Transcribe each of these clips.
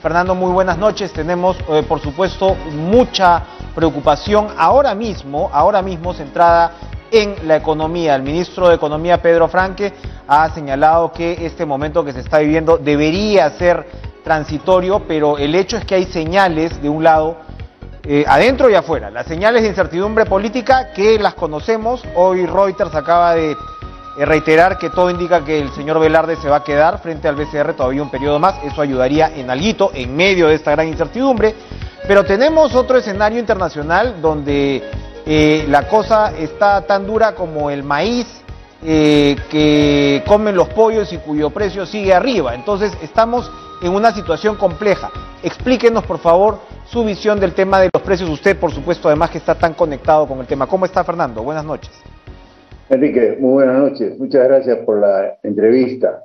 Fernando, muy buenas noches. Tenemos, eh, por supuesto, mucha preocupación ahora mismo, ahora mismo centrada en la economía. El ministro de Economía, Pedro Franque, ha señalado que este momento que se está viviendo debería ser transitorio, pero el hecho es que hay señales de un lado, eh, adentro y afuera, las señales de incertidumbre política que las conocemos. Hoy Reuters acaba de eh, reiterar que todo indica que el señor Velarde se va a quedar frente al BCR todavía un periodo más. Eso ayudaría en alguito en medio de esta gran incertidumbre. Pero tenemos otro escenario internacional donde eh, la cosa está tan dura como el maíz eh, que comen los pollos y cuyo precio sigue arriba. Entonces estamos en una situación compleja. Explíquenos, por favor, su visión del tema de los precios. Usted, por supuesto, además que está tan conectado con el tema. ¿Cómo está, Fernando? Buenas noches. Enrique, muy buenas noches. Muchas gracias por la entrevista.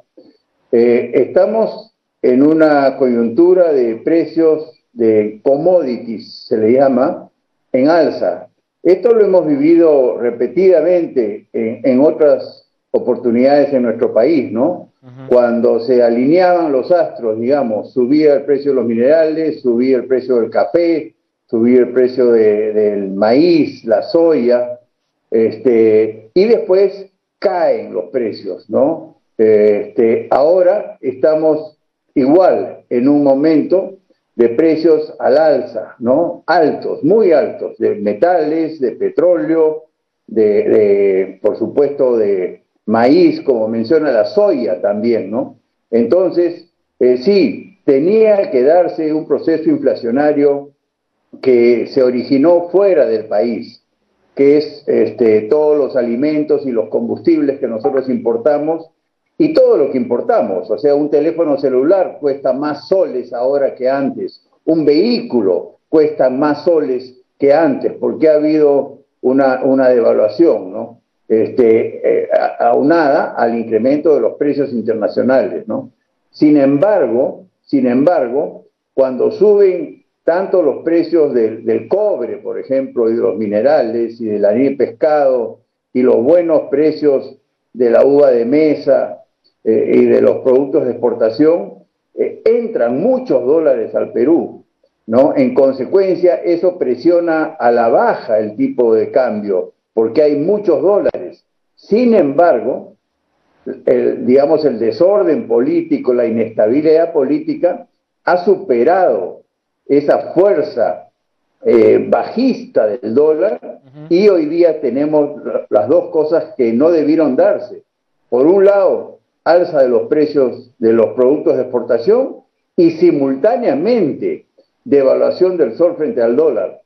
Eh, estamos en una coyuntura de precios de commodities, se le llama, en alza. Esto lo hemos vivido repetidamente en, otras oportunidades en nuestro país, ¿no? Cuando se alineaban los astros, digamos, subía el precio de los minerales, subía el precio del café, subía el precio del maíz, la soya, este, y después caen los precios, ¿no? Este, ahora estamos igual en un momento de precios al alza, ¿no? Altos, muy altos, de metales, de petróleo, de, por supuesto, de maíz, como menciona la soya también, ¿no? Entonces, eh, sí, tenía que darse un proceso inflacionario que se originó fuera del país, que es este, todos los alimentos y los combustibles que nosotros importamos y todo lo que importamos. O sea, un teléfono celular cuesta más soles ahora que antes, un vehículo cuesta más soles que antes, porque ha habido una, una devaluación, ¿no? Este, eh, aunada al incremento de los precios internacionales, ¿no? Sin embargo, sin embargo, cuando suben tanto los precios del, cobre, por ejemplo, y de los minerales y del anil pescado, y los buenos precios de la uva de mesa eh, y de los productos de exportación, eh, entran muchos dólares al Perú. ¿no? En consecuencia, eso presiona a la baja el tipo de cambio, porque hay muchos dólares. Sin embargo, digamos, el desorden político, la inestabilidad política ha superado esa fuerza eh, bajista del dólar y hoy día tenemos las dos cosas que no debieron darse. Por un lado, alza de los precios de los productos de exportación y simultáneamente devaluación del sol frente al dólar.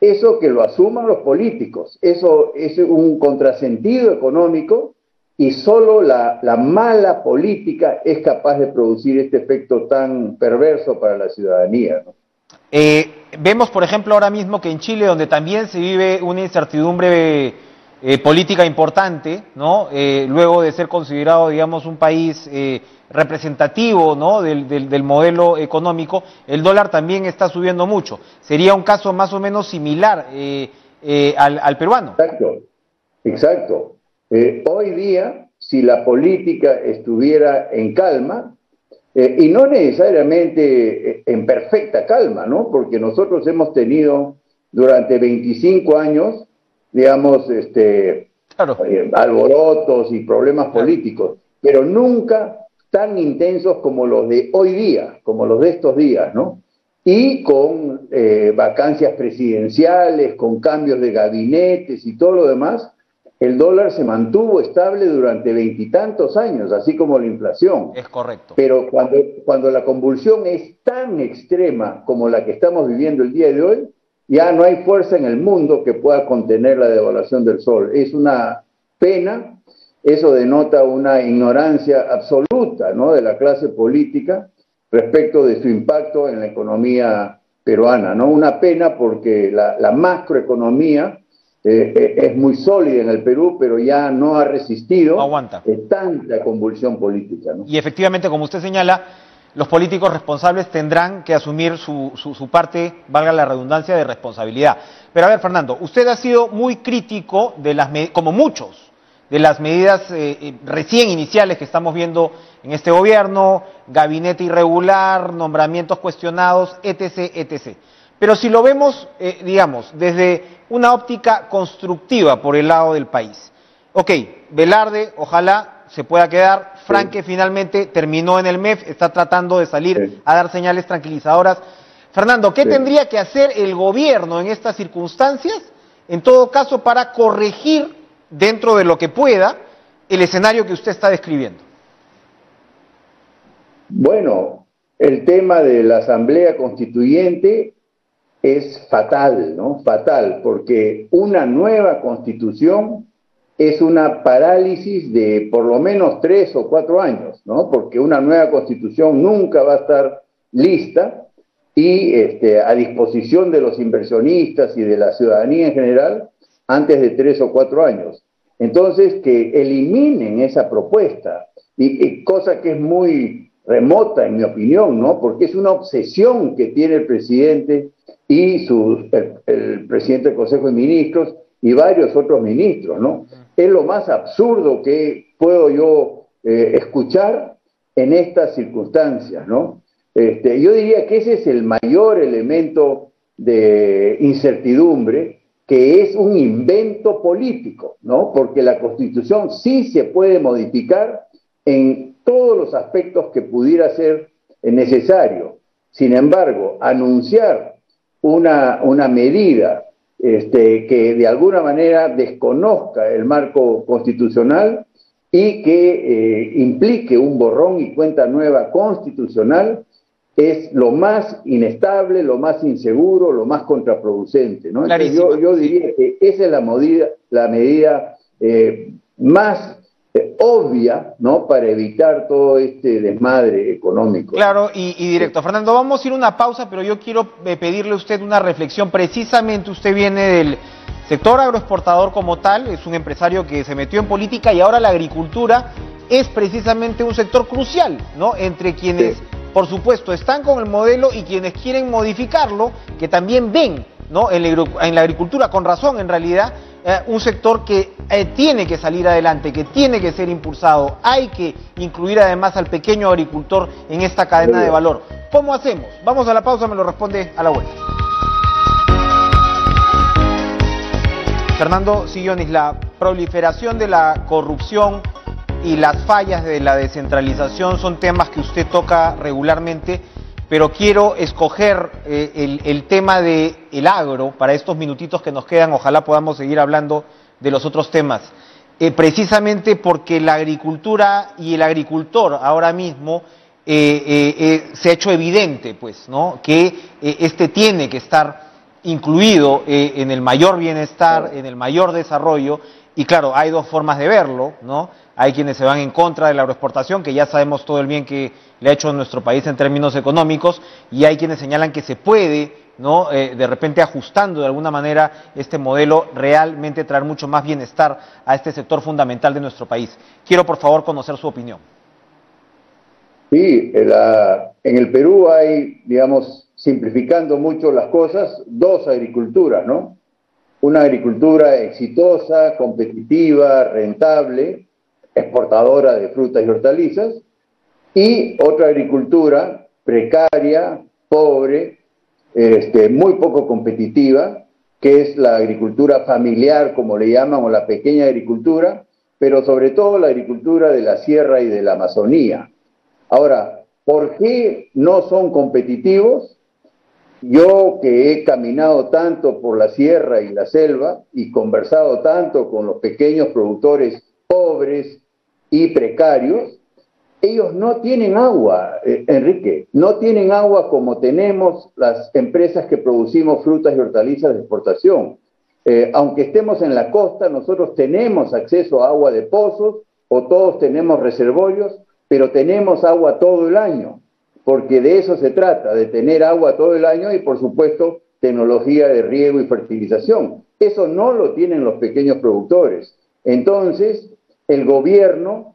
Eso que lo asuman los políticos, eso es un contrasentido económico y solo la, mala política es capaz de producir este efecto tan perverso para la ciudadanía. Eh, vemos, por ejemplo, ahora mismo que en Chile, donde también se vive una incertidumbre eh, política importante, ¿no? Eh, luego de ser considerado, digamos, un país representativo ¿no? Del, modelo económico, el dólar también está subiendo mucho. Sería un caso más o menos similar al, al, peruano. Exacto, exacto. Eh, hoy día, si la política estuviera en calma, eh, y no necesariamente eh, en perfecta calma, ¿no? Porque nosotros hemos tenido durante 25 años, digamos, este, alborotos y problemas políticos, pero nunca tan intensos como los de hoy día, como los de estos días, ¿no? Y con vacancias presidenciales, con cambios de gabinetes y todo lo demás, el dólar se mantuvo estable durante veintitantos años, así como la inflación. Es correcto. Pero cuando, cuando la convulsión es tan extrema como la que estamos viviendo el día de hoy, ya no hay fuerza en el mundo que pueda contener la devaluación del sol. Es una pena, eso denota una ignorancia absoluta ¿no? de la clase política respecto de su impacto en la economía peruana. ¿no? Una pena porque la, la macroeconomía eh, eh, es muy sólida en el Perú, pero ya no ha resistido aguanta. tanta convulsión política. Y efectivamente, como usted señala, los políticos responsables tendrán que asumir su, su, parte, valga la redundancia, de responsabilidad. Pero a ver, Fernando, usted ha sido muy crítico, de las como muchos, de las medidas eh, eh, recién iniciales que estamos viendo en este gobierno, gabinete irregular, nombramientos cuestionados, etc., etc. Pero si lo vemos, eh, digamos, desde una óptica constructiva por el lado del país. Ok, Velarde, ojalá se pueda quedar. Franque finalmente terminó en el MEF, está tratando de salir a dar señales tranquilizadoras. Fernando, ¿qué tendría que hacer el gobierno en estas circunstancias, en todo caso, para corregir dentro de lo que pueda el escenario que usted está describiendo? Bueno, el tema de la Asamblea Constituyente es fatal, ¿no? Fatal, porque una nueva constitución es una parálisis de por lo menos tres o cuatro años, ¿no? Porque una nueva constitución nunca va a estar lista y este, a disposición de los inversionistas y de la ciudadanía en general antes de tres o cuatro años. Entonces, que eliminen esa propuesta, y, cosa que es muy remota, en mi opinión, ¿no? Porque es una obsesión que tiene el presidente y su, el, presidente del Consejo de Ministros y varios otros ministros, ¿no? Es lo más absurdo que puedo yo eh, escuchar en estas circunstancias, ¿no? Este, yo diría que ese es el mayor elemento de incertidumbre que es un invento político, ¿no? Porque la Constitución sí se puede modificar en todos los aspectos que pudiera ser necesario. Sin embargo, anunciar una, una medida este, que de alguna manera desconozca el marco constitucional y que eh, implique un borrón y cuenta nueva constitucional, es lo más inestable, lo más inseguro, lo más contraproducente. ¿no? yo, yo, diría que esa es la medida, la medida eh, más obvia ¿no? para evitar todo este desmadre económico. Claro, y, y, directo. Fernando, vamos a ir a una pausa, pero yo quiero eh, pedirle a usted una reflexión. Precisamente usted viene del sector agroexportador como tal, es un empresario que se metió en política y ahora la agricultura es precisamente un sector crucial, ¿no? Entre quienes por supuesto, están con el modelo y quienes quieren modificarlo, que también ven ¿no? en, la, agricultura, con razón en realidad, eh, un sector que eh, tiene que salir adelante, que tiene que ser impulsado. Hay que incluir además al pequeño agricultor en esta cadena de valor. ¿Cómo hacemos? Vamos a la pausa, me lo responde a la vuelta. Fernando Sillonis, la proliferación de la corrupción y las fallas de la descentralización son temas que usted toca regularmente, pero quiero escoger eh, el, tema del el agro para estos minutitos que nos quedan, ojalá podamos seguir hablando de los otros temas. Eh, precisamente porque la agricultura y el agricultor ahora mismo eh, se ha hecho evidente, pues, ¿no? Que este tiene que estar incluido en el mayor bienestar, en el mayor desarrollo, y claro, hay dos formas de verlo, ¿no? Hay quienes se van en contra de la agroexportación, que ya sabemos todo el bien que le ha hecho a nuestro país en términos económicos, y hay quienes señalan que se puede, ¿no? Eh, de repente ajustando de alguna manera este modelo, realmente traer mucho más bienestar a este sector fundamental de nuestro país. Quiero, por favor, conocer su opinión. Sí, en el Perú hay, digamos, simplificando mucho las cosas, dos agriculturas, ¿no? Una agricultura exitosa, competitiva, rentable, exportadora de frutas y hortalizas, y otra agricultura precaria, pobre, este, muy poco competitiva, que es la agricultura familiar, como le llaman, o la pequeña agricultura, pero sobre todo la agricultura de la sierra y de la Amazonía. Ahora, ¿por qué no son competitivos? Yo que he caminado tanto por la sierra y la selva y conversado tanto con los pequeños productores pobres, y precarios, ellos no tienen agua, eh, Enrique, no tienen agua como tenemos las empresas que producimos frutas y hortalizas de exportación. Eh, aunque estemos en la costa, nosotros tenemos acceso a agua de pozos o todos tenemos reservorios, pero tenemos agua todo el año, porque de eso se trata, de tener agua todo el año y por supuesto tecnología de riego y fertilización. Eso no lo tienen los pequeños productores. Entonces, el gobierno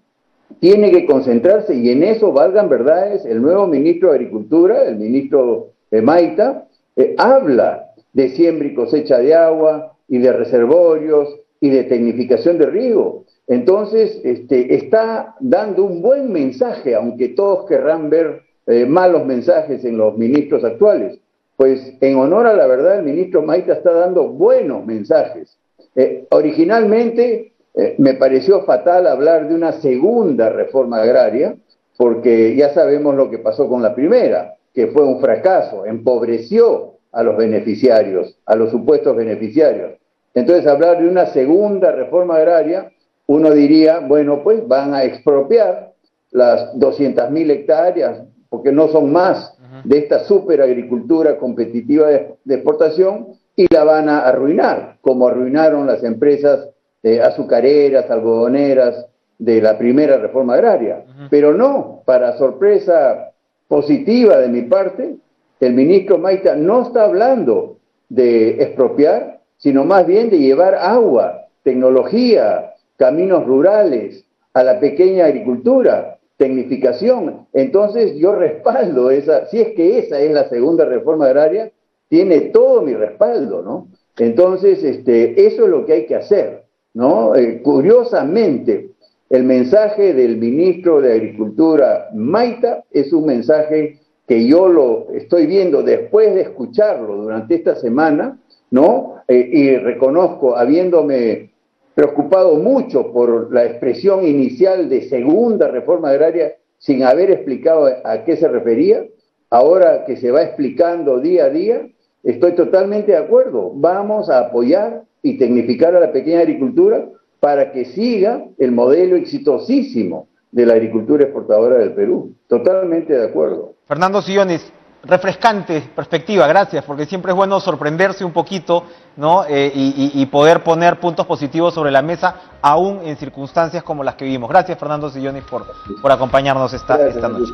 tiene que concentrarse y en eso valgan verdades. El nuevo ministro de Agricultura, el ministro de Maita, eh, habla de siembra y cosecha de agua y de reservorios y de tecnificación de riego. Entonces, este, está dando un buen mensaje, aunque todos querrán ver eh, malos mensajes en los ministros actuales. Pues en honor a la verdad, el ministro Maita está dando buenos mensajes. Eh, originalmente eh, me pareció fatal hablar de una segunda reforma agraria, porque ya sabemos lo que pasó con la primera, que fue un fracaso, empobreció a los beneficiarios, a los supuestos beneficiarios. Entonces, hablar de una segunda reforma agraria, uno diría, bueno, pues van a expropiar las 200.000 hectáreas, porque no son más de esta superagricultura competitiva de, exportación, y la van a arruinar, como arruinaron las empresas eh, azucareras, algodoneras de la primera reforma agraria. Pero no, para sorpresa positiva de mi parte, el ministro Maita no está hablando de expropiar, sino más bien de llevar agua, tecnología, caminos rurales a la pequeña agricultura, tecnificación. Entonces yo respaldo esa, si es que esa es la segunda reforma agraria, tiene todo mi respaldo, ¿no? Entonces, este, eso es lo que hay que hacer, ¿no? Eh, curiosamente, el mensaje del ministro de Agricultura, Maita, es un mensaje que yo lo estoy viendo después de escucharlo durante esta semana, ¿no? Eh, y reconozco, habiéndome preocupado mucho por la expresión inicial de segunda reforma agraria sin haber explicado a qué se refería, ahora que se va explicando día a día, estoy totalmente de acuerdo. Vamos a apoyar y tecnificar a la pequeña agricultura para que siga el modelo exitosísimo de la agricultura exportadora del Perú. Totalmente de acuerdo. Fernando Sillones, refrescante perspectiva, gracias, porque siempre es bueno sorprenderse un poquito ¿no? Eh, y, poder poner puntos positivos sobre la mesa, aún en circunstancias como las que vivimos. Gracias, Fernando Sillones, por, por acompañarnos esta, esta noche.